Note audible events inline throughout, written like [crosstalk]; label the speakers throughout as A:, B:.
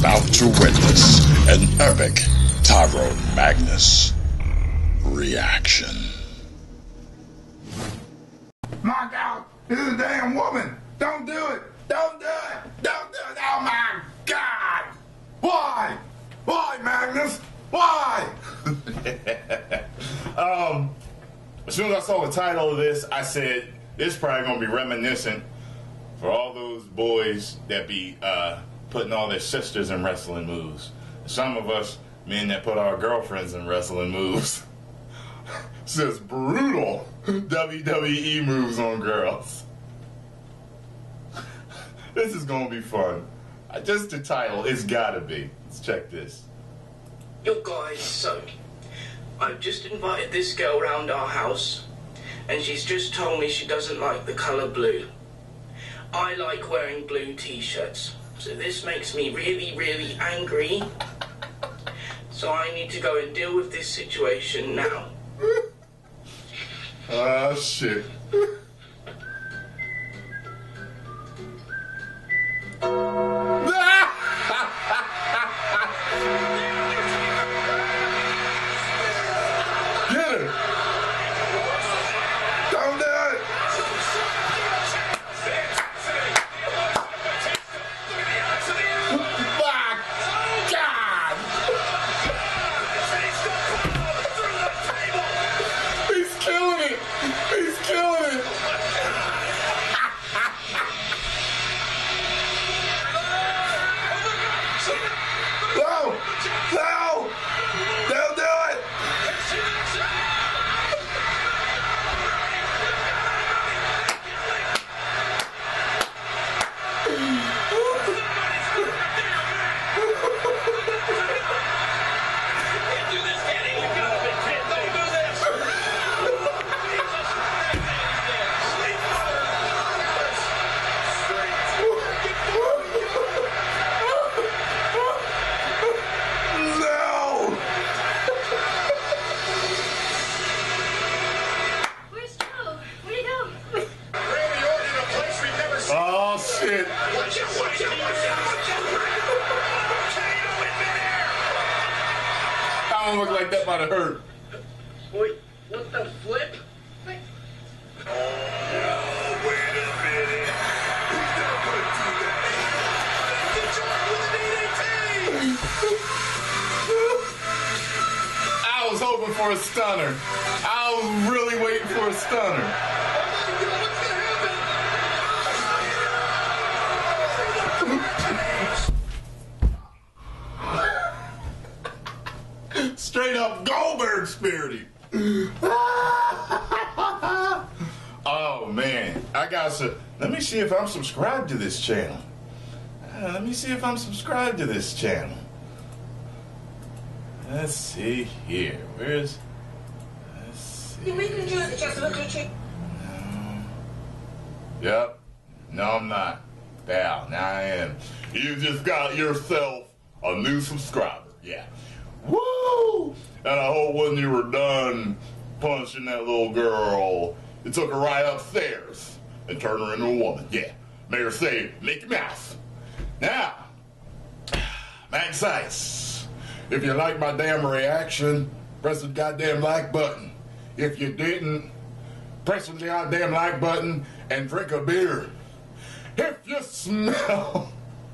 A: about to witness an epic Tyrone Magnus reaction.
B: Knock out! This is a damn woman! Don't do it! Don't do it! Don't do it! Oh my God! Why? Why, Magnus? Why? [laughs]
C: um, as soon as I saw the title of this, I said this is probably gonna be reminiscent for all those boys that be uh, putting all their sisters in wrestling moves. Some of us men that put our girlfriends in wrestling moves. [laughs] Says brutal [laughs] WWE moves on girls. [laughs] this is gonna be fun. Just the title, it's gotta be. Let's check this.
D: Yo guys, so I've just invited this girl round our house and she's just told me she doesn't like the colour blue. I like wearing blue t-shirts, so this makes me really, really angry. So I need to go and deal with this situation now.
C: Ah, shit. I don't look like that might have hurt.
D: Wait, what the flip?
C: I was hoping for a stunner. I was really waiting for a stunner. Straight up Goldberg spirity. [laughs] oh man, I got to. Let me see if I'm subscribed to this channel. Uh, let me see if I'm subscribed to this channel. Let's see here. Where's? Let's see. Yep. No, I'm not. Val, now I am. You just got yourself a new subscriber. Yeah. And I hope when you were done punching that little girl, you took her right upstairs and turned her into a woman. Yeah. Made her say, Mickey Mouse. Now, Max Ice, if you like my damn reaction, press the goddamn like button. If you didn't, press the goddamn like button and drink a beer. If you smell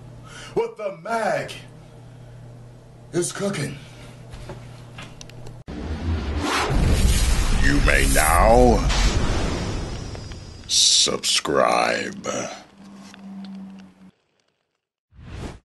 C: [laughs] what the mag is cooking.
A: You may now subscribe.